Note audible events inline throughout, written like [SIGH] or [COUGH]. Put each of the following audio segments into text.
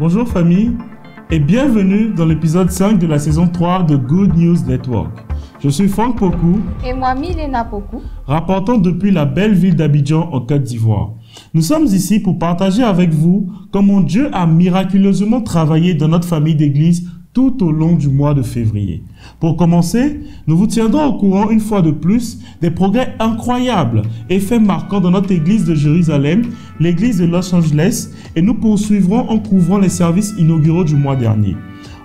Bonjour famille et bienvenue dans l'épisode 5 de la saison 3 de Good News Network. Je suis Franck Poku Et moi, Milena Poku. rapportant depuis la belle ville d'Abidjan en Côte d'Ivoire. Nous sommes ici pour partager avec vous comment Dieu a miraculeusement travaillé dans notre famille d'église tout au long du mois de février. Pour commencer, nous vous tiendrons au courant une fois de plus des progrès incroyables et faits marquants dans notre église de Jérusalem, l'église de Los Angeles, et nous poursuivrons en couvrant les services inauguraux du mois dernier.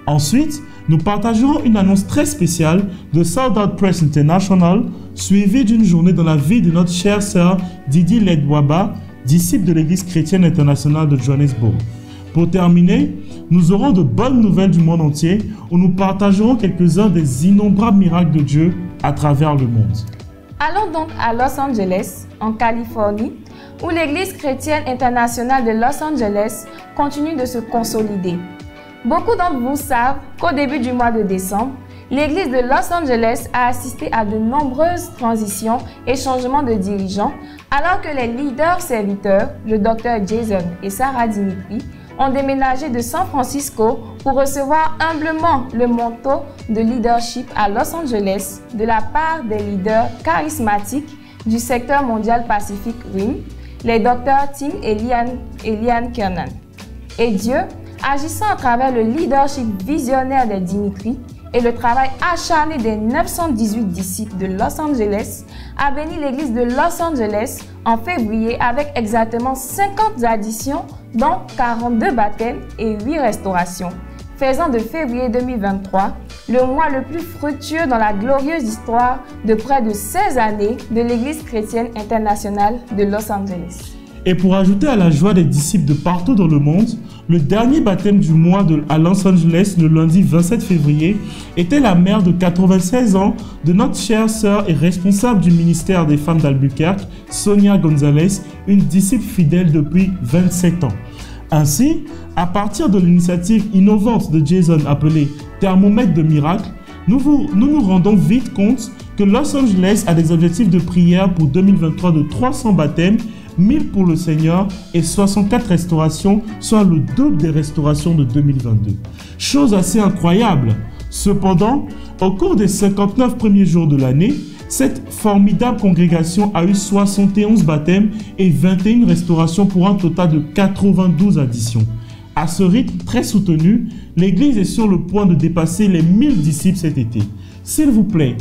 Ensuite, nous partagerons une annonce très spéciale de Sold Out Press International, suivie d'une journée dans la vie de notre chère sœur Didi Ledwaba, disciple de l'Église chrétienne internationale de Johannesburg. Pour terminer, nous aurons de bonnes nouvelles du monde entier où nous partagerons quelques-uns des innombrables miracles de Dieu à travers le monde. Allons donc à Los Angeles, en Californie, où l'Église chrétienne internationale de Los Angeles continue de se consolider. Beaucoup d'entre vous savent qu'au début du mois de décembre, l'Église de Los Angeles a assisté à de nombreuses transitions et changements de dirigeants, alors que les leaders serviteurs, le docteur Jason et Sarah Dimitri, ont déménagé de San Francisco pour recevoir humblement le manteau de leadership à Los Angeles de la part des leaders charismatiques du secteur mondial Pacifique RIM, les docteurs Tim et Liane, Kernan. Et Dieu, agissant à travers le leadership visionnaire de Dimitri et le travail acharné des 918 disciples de Los Angeles, a béni l'église de Los Angeles en février avec exactement 50 additions, dont 42 baptêmes et 8 restaurations, faisant de février 2023 le mois le plus fructueux dans la glorieuse histoire de près de 16 années de l'église chrétienne internationale de Los Angeles. Et pour ajouter à la joie des disciples de partout dans le monde, le dernier baptême du mois à Los Angeles, le lundi 27 février, était la mère de 96 ans de notre chère sœur et responsable du ministère des femmes d'Albuquerque, Sonia Gonzalez, une disciple fidèle depuis 27 ans. Ainsi, à partir de l'initiative innovante de Jason appelée Thermomètre de miracle, nous nous rendons vite compte que Los Angeles a des objectifs de prière pour 2023 de 300 baptêmes 1000 pour le Seigneur et 64 restaurations, soit le double des restaurations de 2022. Chose assez incroyable. Cependant, au cours des 59 premiers jours de l'année, cette formidable congrégation a eu 71 baptêmes et 21 restaurations pour un total de 92 additions. À ce rythme très soutenu, l'Église est sur le point de dépasser les 1000 disciples cet été. S'il vous plaît,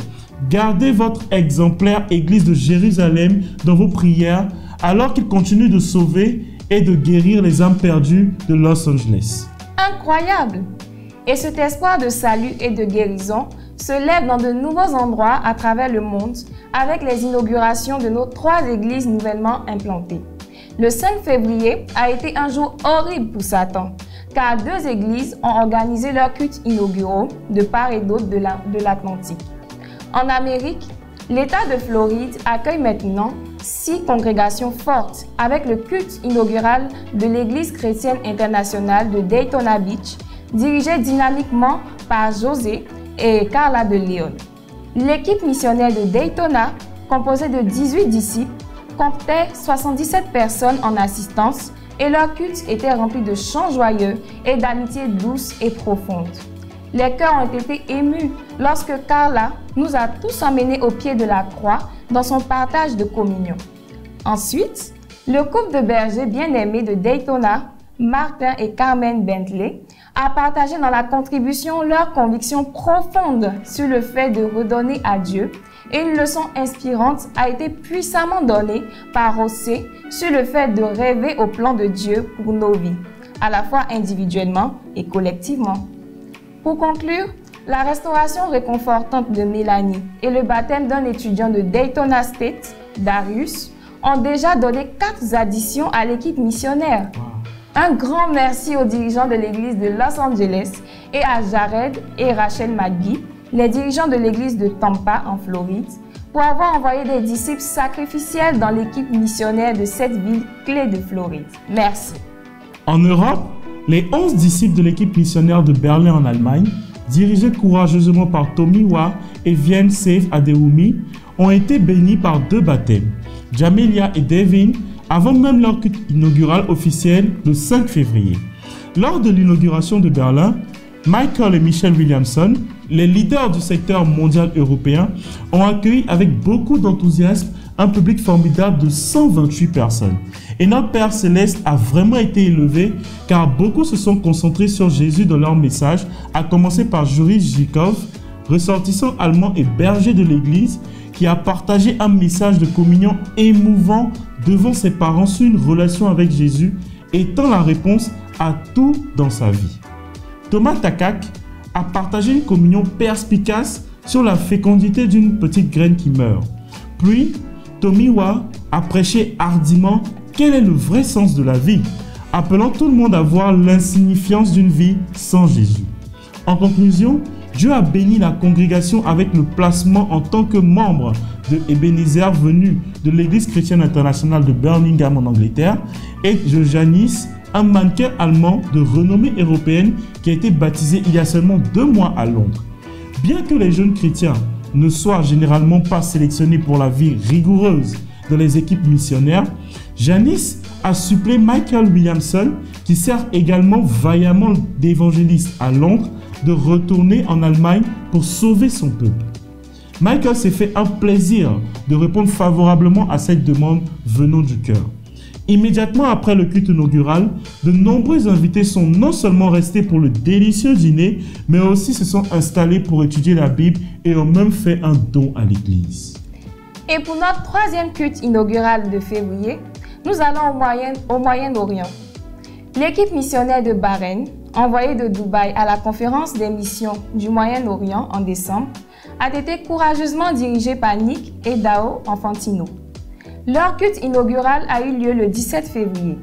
gardez votre exemplaire Église de Jérusalem dans vos prières alors qu'il continue de sauver et de guérir les âmes perdues de Los Angeles. Incroyable Et cet espoir de salut et de guérison se lève dans de nouveaux endroits à travers le monde avec les inaugurations de nos trois églises nouvellement implantées. Le 5 février a été un jour horrible pour Satan, car deux églises ont organisé leurs cultes inauguraux de part et d'autre de la- de l'Atlantique. En Amérique, l'État de Floride accueille maintenant six congrégations fortes avec le culte inaugural de l'Église chrétienne internationale de Daytona Beach, dirigée dynamiquement par José et Carla de Leon. L'équipe missionnaire de Daytona, composée de 18 disciples, comptait 77 personnes en assistance et leur culte était rempli de chants joyeux et d'amitié douce et profonde. Les cœurs ont été émus lorsque Carla nous a tous emmenés au pied de la croix dans son partage de communion. Ensuite, le couple de bergers bien-aimés de Daytona, Martin et Carmen Bentley, a partagé dans la contribution leur conviction profonde sur le fait de redonner à Dieu et une leçon inspirante a été puissamment donnée par José sur le fait de rêver au plan de Dieu pour nos vies, à la fois individuellement et collectivement. Pour conclure, la restauration réconfortante de Mélanie et le baptême d'un étudiant de Daytona State, Darius, ont déjà donné quatre additions à l'équipe missionnaire. Un grand merci aux dirigeants de l'église de Los Angeles et à Jared et Rachel McGee, les dirigeants de l'église de Tampa en Floride, pour avoir envoyé des disciples sacrificiels dans l'équipe missionnaire de cette ville clé de Floride. Merci. En Europe, les 11 disciples de l'équipe missionnaire de Berlin en Allemagne, dirigés courageusement par Tommy Wa et Vienne Safe Adeoumi, ont été bénis par deux baptêmes, Jamelia et Devin, avant même leur culte inaugural officiel le 5 février. Lors de l'inauguration de Berlin, Michael et Michelle Williamson, les leaders du secteur mondial européen, ont accueilli avec beaucoup d'enthousiasme un public formidable de 128 personnes. Et notre Père céleste a vraiment été élevé car beaucoup se sont concentrés sur Jésus dans leur message, à commencer par Joris Zhikov, ressortissant allemand et berger de l'Église, qui a partagé un message de communion émouvant devant ses parents sur une relation avec Jésus, étant la réponse à tout dans sa vie. Thomas Takak a partagé une communion perspicace sur la fécondité d'une petite graine qui meurt. Puis, Tomiwa a prêché hardiment quel est le vrai sens de la vie, appelant tout le monde à voir l'insignifiance d'une vie sans Jésus. En conclusion, Dieu a béni la congrégation avec le placement en tant que membre de Ebenezer venu de l'Église chrétienne internationale de Birmingham en Angleterre et de Janice, un mannequin allemand de renommée européenne qui a été baptisé il y a seulement deux mois à Londres. Bien que les jeunes chrétiens ne soient généralement pas sélectionnés pour la vie rigoureuse dans les équipes missionnaires, Janice a supplé Michael Williamson, qui sert également vaillamment d'évangéliste à Londres, de retourner en Allemagne pour sauver son peuple. Michael s'est fait un plaisir de répondre favorablement à cette demande venant du cœur. Immédiatement après le culte inaugural, de nombreux invités sont non seulement restés pour le délicieux dîner, mais aussi se sont installés pour étudier la Bible et ont même fait un don à l'Église. Et pour notre troisième culte inaugural de février, nous allons au Moyen-Orient. L'équipe missionnaire de Bahreïn, envoyée de Dubaï à la conférence des missions du Moyen-Orient en décembre, a été courageusement dirigée par Nick et Dao Enfantino. Leur culte inaugural a eu lieu le 17 février.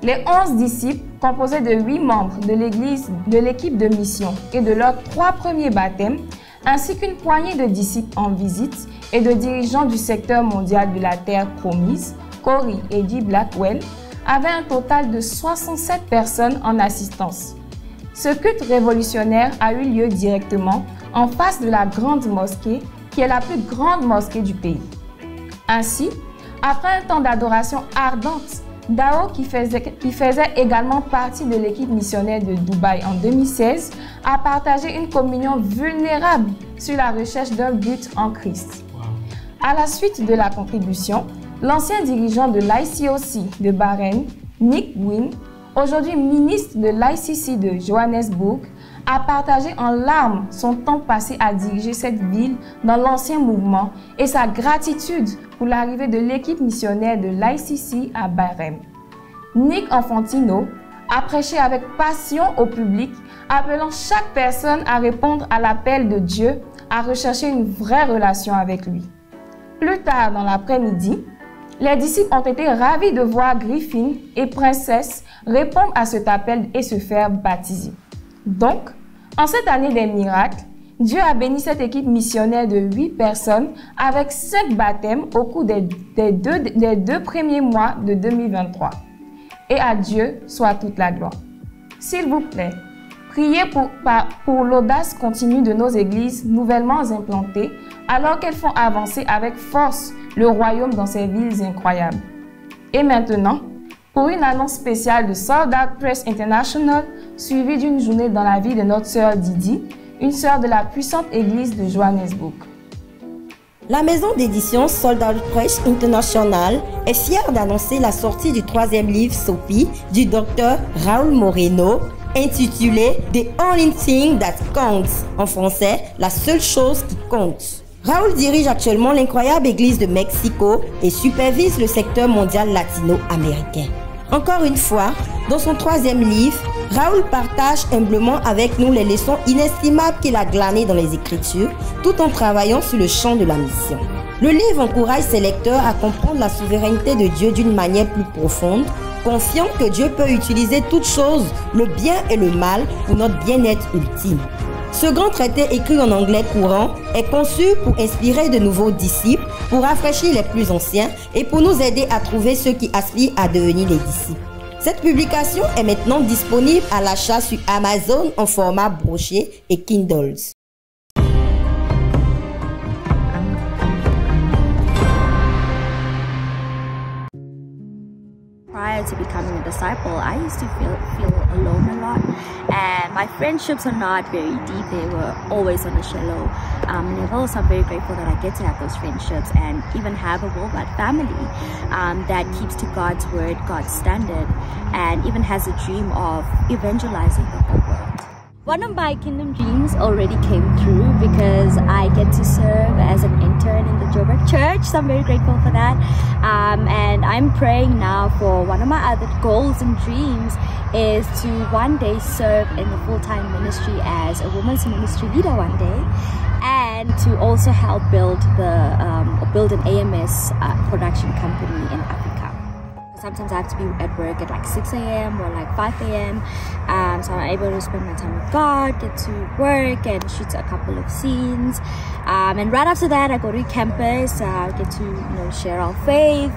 Les 11 disciples, composés de 8 membres de l'église, de l'équipe de mission et de leurs trois premiers baptêmes, ainsi qu'une poignée de disciples en visite et de dirigeants du secteur mondial de la Terre promise, Corey et Guy Blackwell, avaient un total de 67 personnes en assistance. Ce culte révolutionnaire a eu lieu directement en face de la grande mosquée, qui est la plus grande mosquée du pays. Ainsi, après un temps d'adoration ardente, Dao, qui faisait, également partie de l'équipe missionnaire de Dubaï en 2016, a partagé une communion vulnérable sur la recherche d'un but en Christ. À la suite de la contribution, l'ancien dirigeant de l'ICOC de Bahreïn, Nick Wynne, aujourd'hui ministre de l'ICC de Johannesburg, a partagé en larmes son temps passé à diriger cette ville dans l'ancien mouvement et sa gratitude pour l'arrivée de l'équipe missionnaire de l'ICC à Bahreïn. Nick Enfantino a prêché avec passion au public, appelant chaque personne à répondre à l'appel de Dieu à rechercher une vraie relation avec lui. Plus tard dans l'après-midi, les disciples ont été ravis de voir Griffin et Princesse répondre à cet appel et se faire baptiser. Donc, en cette année des miracles, Dieu a béni cette équipe missionnaire de huit personnes avec cinq baptêmes au cours des, deux, des deux premiers mois de 2023. Et à Dieu soit toute la gloire. S'il vous plaît, Priez pour, pour l'audace continue de nos églises nouvellement implantées alors qu'elles font avancer avec force le royaume dans ces villes incroyables. Et maintenant, pour une annonce spéciale de Sold Out Press International, suivie d'une journée dans la vie de notre sœur Didi, une sœur de la puissante église de Johannesburg. La maison d'édition Sold Out Press International est fière d'annoncer la sortie du troisième livre Sophie du docteur Raoul Moreno intitulé The Only Thing That Counts, en français, la seule chose qui compte. Raoul dirige actuellement l'incroyable église de Mexico et supervise le secteur mondial latino-américain. Encore une fois, dans son troisième livre, Raoul partage humblement avec nous les leçons inestimables qu'il a glanées dans les Écritures, tout en travaillant sur le champ de la mission. Le livre encourage ses lecteurs à comprendre la souveraineté de Dieu d'une manière plus profonde confiant que Dieu peut utiliser toutes choses, le bien et le mal, pour notre bien-être ultime. Ce grand traité écrit en anglais courant est conçu pour inspirer de nouveaux disciples, pour rafraîchir les plus anciens et pour nous aider à trouver ceux qui aspirent à devenir les disciples. Cette publication est maintenant disponible à l'achat sur Amazon en format broché et Kindles. Prior to becoming a disciple, I used to feel feel alone a lot, and my friendships are not very deep. They were always on a shallow um, level. So I'm very grateful that I get to have those friendships and even have a worldwide family um, that keeps to God's word, God's standard, and even has a dream of evangelizing the world. One of my kingdom dreams already came true because I get to serve as an intern in the Joburg church. So I'm very grateful for that. Um, and I'm praying now for one of my other goals and dreams is to one day serve in the full-time ministry as a women's ministry leader one day and to also help build the um, build an AMS uh, production company in Africa sometimes I have to be at work at like 6 a.m. or like 5 a.m. Um, so I'm able to spend my time with God, get to work and shoot a couple of scenes. Um, and right after that, I go to campus, uh, get to you know share our faith.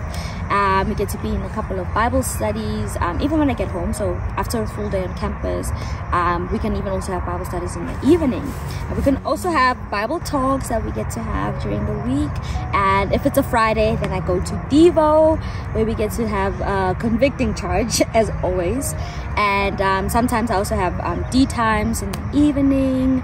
Um, we get to be in a couple of Bible studies, um, even when I get home. So after a full day on campus, um, we can even also have Bible studies in the evening. And we can also have Bible talks that we get to have during the week. And if it's a Friday, then I go to Devo, where we get to have a convicting charge, [LAUGHS] as always. And um, sometimes I also have um, D times in the evening.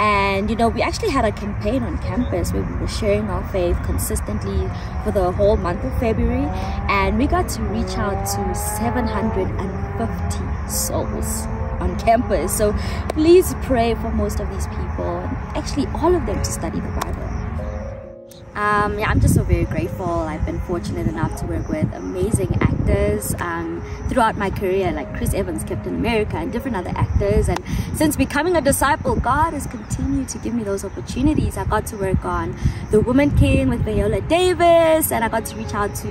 And you know, we actually had a campaign on campus where we were sharing our faith consistently for the whole month of February, and we got to reach out to 750 souls on campus. So please pray for most of these people, actually all of them to study the Bible. Um, yeah, I'm just so very grateful. I've been fortunate enough to work with amazing actors um, throughout my career, like Chris Evans, Captain America, and different other actors. And since becoming a disciple, God has continued to give me those opportunities. I got to work on The Woman King with Viola Davis, and I got to reach out to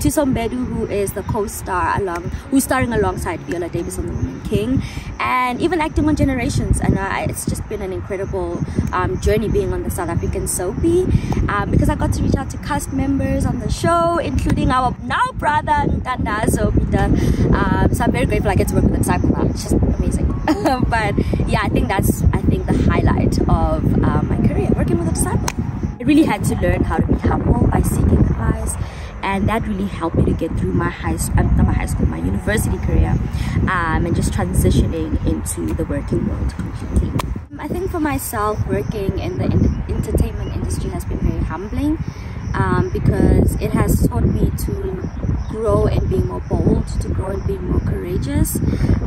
Tisom Bedu, who is the co-star along, who's starring alongside Viola Davis on The Woman King, and even acting on Generations. And it's just been an incredible um, journey being on the South African soapy um, because I got to reach out to cast members on the show, including our now brother Ntanda Zobita. Um, so I'm very grateful I get to work with the disciple now. It's just amazing. [LAUGHS] but yeah, I think that's I think the highlight of uh, my career working with a disciple. I really had to learn how to be humble by seeking advice and that really helped me to get through my high um, not my high school my university career um, and just transitioning into the working world completely I think for myself working in the entertainment industry has been very humbling um, because it has taught me to grow and be more bold, to grow and be more courageous.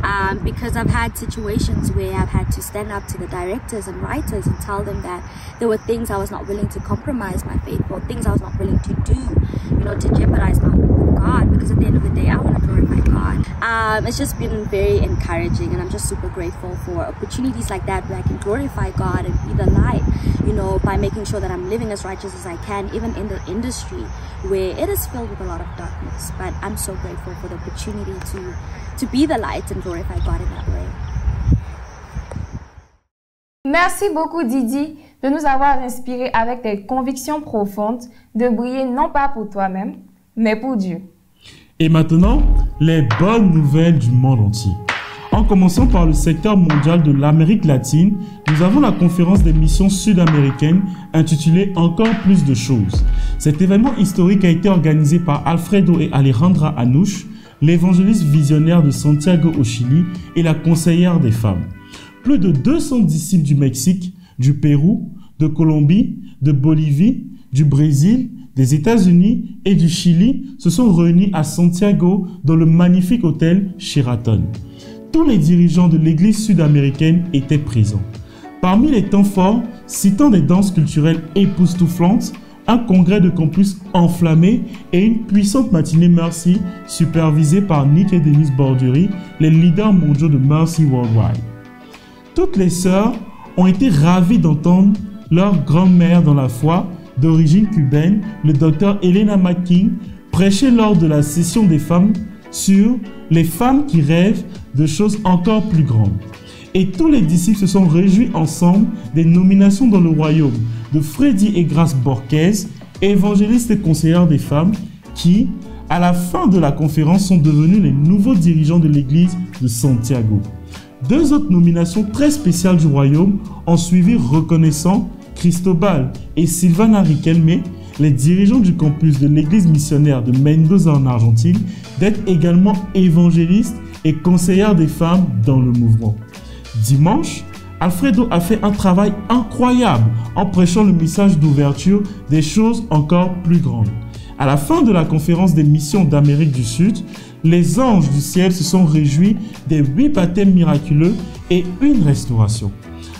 Um, because I've had situations where I've had to stand up to the directors and writers and tell them that there were things I was not willing to compromise my faith or things I was not willing to do, you know, to jeopardize my God. Because at the end of the day, I want to glorify God. Um, it's just been very encouraging, and I'm just super grateful for opportunities like that where I can glorify God and be the light, you know, by making sure that I'm living as righteous as I can, even in the industry where it is filled with a lot of darkness. But I'm so grateful for the opportunity to, to be the light and glorify God in that way. Merci beaucoup Didi de nous avoir inspirés avec tes convictions profondes de briller non pas pour toi-même, mais pour Dieu. Et maintenant, les bonnes nouvelles du monde entier. En commençant par le secteur mondial de l'Amérique latine, nous avons la conférence des missions sud-américaines intitulée Encore plus de choses. Cet événement historique a été organisé par Alfredo et Alejandra Anouche, l'évangéliste visionnaire de Santiago au Chili et la conseillère des femmes. Plus de 200 disciples du Mexique, du Pérou, de Colombie, de Bolivie, du Brésil, des États-Unis et du Chili se sont réunis à Santiago dans le magnifique hôtel Sheraton tous les dirigeants de l'Église sud-américaine étaient présents. Parmi les temps forts, citant des danses culturelles époustouflantes, un congrès de campus enflammé et une puissante matinée Mercy supervisée par Nick et Denise Bordury, les leaders mondiaux de Mercy Worldwide. Toutes les sœurs ont été ravies d'entendre leur grand-mère dans la foi, d'origine cubaine, le docteur Elena McKing, prêcher lors de la session des femmes sur les femmes qui rêvent de choses encore plus grandes. Et tous les disciples se sont réjouis ensemble des nominations dans le royaume de Freddy et Grace Borquez, évangélistes et conseillères des femmes, qui, à la fin de la conférence, sont devenus les nouveaux dirigeants de l'église de Santiago. Deux autres nominations très spéciales du royaume ont suivi reconnaissant Cristobal et Sylvana Riquelme, les dirigeants du campus de l'église missionnaire de Mendoza en Argentine d'être également évangélistes et conseillères des femmes dans le mouvement. Dimanche, Alfredo a fait un travail incroyable en prêchant le message d'ouverture des choses encore plus grandes. À la fin de la conférence des missions d'Amérique du Sud, les anges du ciel se sont réjouis des huit baptêmes miraculeux et une restauration.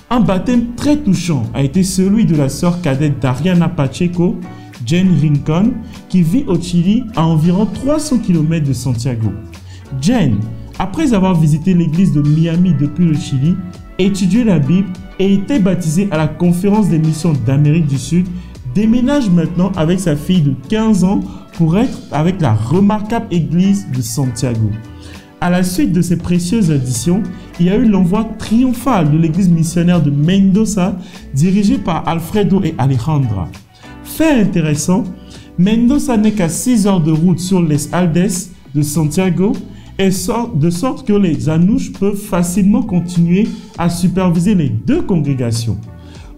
Un baptême très touchant a été celui de la sœur cadette d'Ariana Pacheco, Jane Rincon, qui vit au Chili à environ 300 km de Santiago. Jane, après avoir visité l'église de Miami depuis le Chili, étudié la Bible et été baptisée à la conférence des missions d'Amérique du Sud, déménage maintenant avec sa fille de 15 ans pour être avec la remarquable église de Santiago. À la suite de ces précieuses additions, il y a eu l'envoi triomphal de l'église missionnaire de Mendoza dirigée par Alfredo et Alejandra. Fait intéressant, Mendoza n'est qu'à 6 heures de route sur les Aldes de Santiago et de sorte que les Anouches peuvent facilement continuer à superviser les deux congrégations.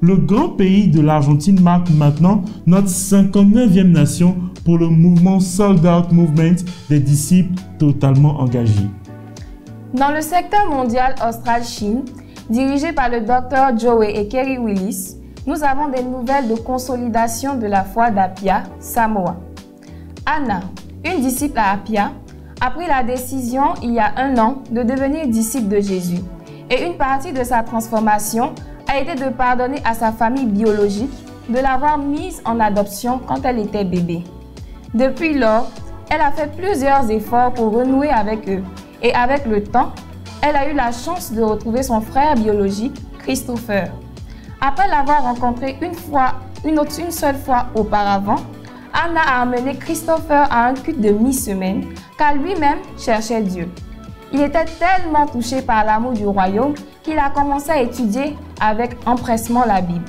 Le grand pays de l'Argentine marque maintenant notre 59e nation pour le mouvement Sold Out Movement des disciples totalement engagés. Dans le secteur mondial Austral-Chine, dirigé par le docteur Joey et Kerry Willis, nous avons des nouvelles de consolidation de la foi d'Apia, Samoa. Anna, une disciple à Apia, a pris la décision il y a un an de devenir disciple de Jésus. Et une partie de sa transformation a été de pardonner à sa famille biologique de l'avoir mise en adoption quand elle était bébé. Depuis lors, elle a fait plusieurs efforts pour renouer avec eux et avec le temps, elle a eu la chance de retrouver son frère biologique, Christopher. Après l'avoir rencontré une fois, une, seule fois auparavant, Anna a amené Christopher à un culte de mi-semaine car lui-même cherchait Dieu. Il était tellement touché par l'amour du royaume qu'il a commencé à étudier avec empressement la Bible.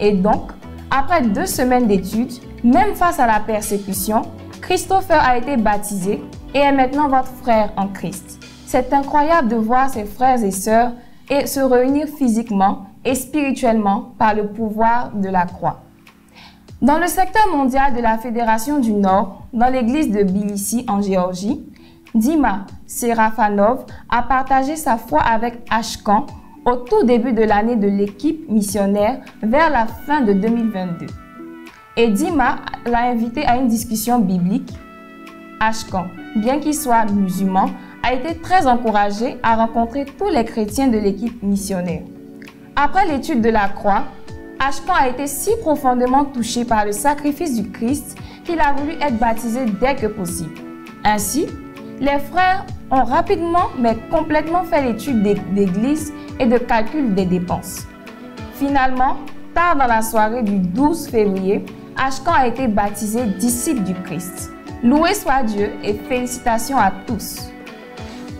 Et donc, après deux semaines d'études, même face à la persécution, Christopher a été baptisé et est maintenant votre frère en Christ. C'est incroyable de voir ses frères et sœurs et se réunir physiquement et spirituellement par le pouvoir de la croix. Dans le secteur mondial de la Fédération du Nord, dans l'église de Tbilissi en Géorgie, Dima Serafanov a partagé sa foi avec Ashkan au tout début de l'année de l'équipe missionnaire vers la fin de 2022. Et Dima l'a invité à une discussion biblique. Ashkan, bien qu'il soit musulman, a été très encouragé à rencontrer tous les chrétiens de l'équipe missionnaire. Après l'étude de la croix, Ashkan a été si profondément touché par le sacrifice du Christ qu'il a voulu être baptisé dès que possible. Ainsi, les frères ont rapidement mais complètement fait l'étude d'église et de calcul des dépenses. Finalement, tard dans la soirée du 12 février, Ashkan a été baptisé disciple du Christ. Loué soit Dieu et félicitations à tous.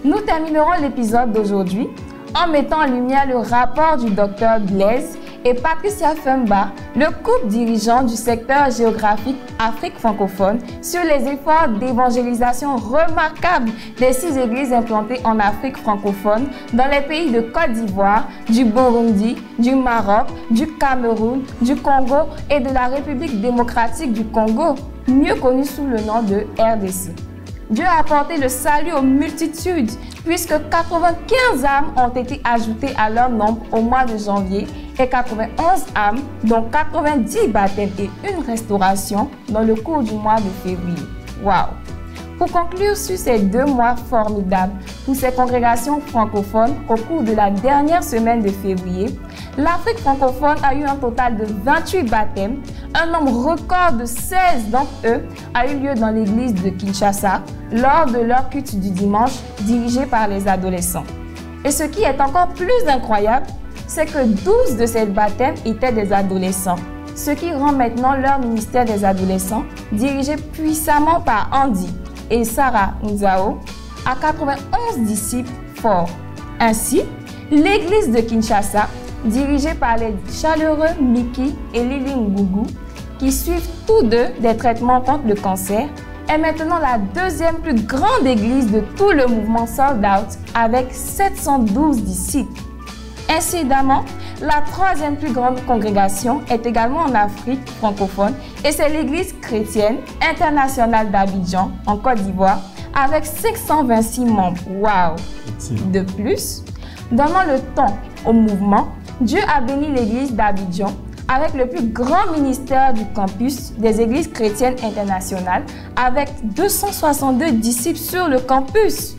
Nous terminerons l'épisode d'aujourd'hui en mettant en lumière le rapport du docteur Blaise et Patricia Femba, le couple dirigeant du secteur géographique Afrique francophone, sur les efforts d'évangélisation remarquables des six églises implantées en Afrique francophone dans les pays de Côte d'Ivoire, du Burundi, du Maroc, du Cameroun, du Congo et de la République démocratique du Congo, mieux connue sous le nom de RDC. Dieu a apporté le salut aux multitudes, puisque 95 âmes ont été ajoutées à leur nombre au mois de janvier et 91 âmes, dont 90 baptêmes et une restauration dans le cours du mois de février. Waouh! Pour conclure sur ces deux mois formidables pour ces congrégations francophones au cours de la dernière semaine de février, l'Afrique francophone a eu un total de 28 baptêmes. Un nombre record de 16 d'entre eux a eu lieu dans l'église de Kinshasa lors de leur culte du dimanche dirigé par les adolescents. Et ce qui est encore plus incroyable, c'est que 12 de ces baptêmes étaient des adolescents, ce qui rend maintenant leur ministère des adolescents, dirigé puissamment par Andy et Sarah Nzao, à 91 disciples forts. Ainsi, l'église de Kinshasa, dirigée par les chaleureux Miki et Lili Ngugu, qui suivent tous deux des traitements contre le cancer, est maintenant la deuxième plus grande église de tout le mouvement Sold Out avec 712 disciples. Incidemment, la troisième plus grande congrégation est également en Afrique francophone et c'est l'Église chrétienne internationale d'Abidjan, en Côte d'Ivoire, avec 526 membres. Waouh! De plus, donnant le temps au mouvement, Dieu a béni l'Église d'Abidjan avec le plus grand ministère du campus des églises chrétiennes internationales, avec 262 disciples sur le campus.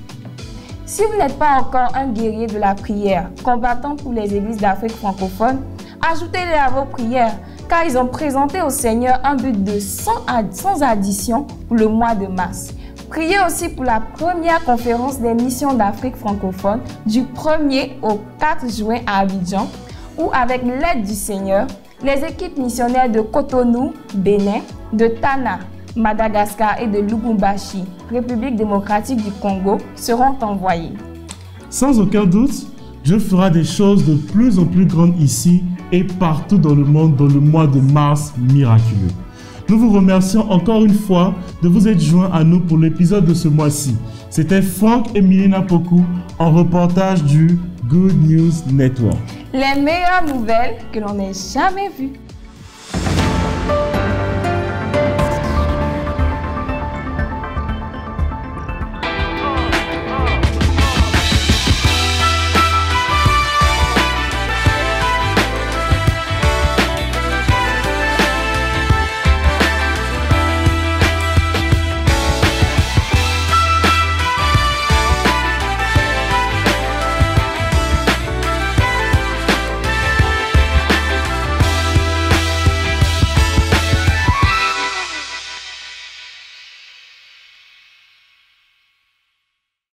Si vous n'êtes pas encore un guerrier de la prière, combattant pour les églises d'Afrique francophone, ajoutez-les à vos prières, car ils ont présenté au Seigneur un but de 100 sans addition pour le mois de mars. Priez aussi pour la première conférence des missions d'Afrique francophone du 1er au 4 juin à Abidjan, où avec l'aide du Seigneur, les équipes missionnaires de Cotonou, Bénin, de Tana, Madagascar et de Lubumbashi, République démocratique du Congo, seront envoyées. Sans aucun doute, Dieu fera des choses de plus en plus grandes ici et partout dans le monde dans le mois de mars miraculeux. Nous vous remercions encore une fois de vous être joints à nous pour l'épisode de ce mois-ci. C'était Franck et Milena Poku en reportage du Good News Network. Les meilleures nouvelles que l'on ait jamais vues.